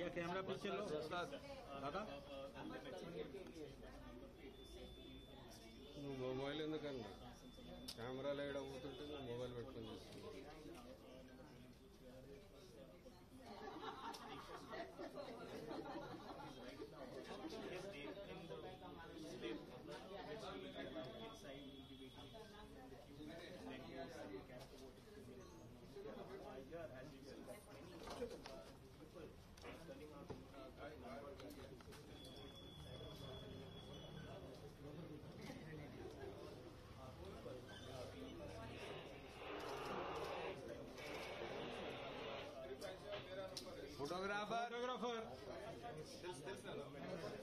भैया कैमरा पीछे लो दादा मोबाइल ఎందుకన్నా Estou gravando. Estou.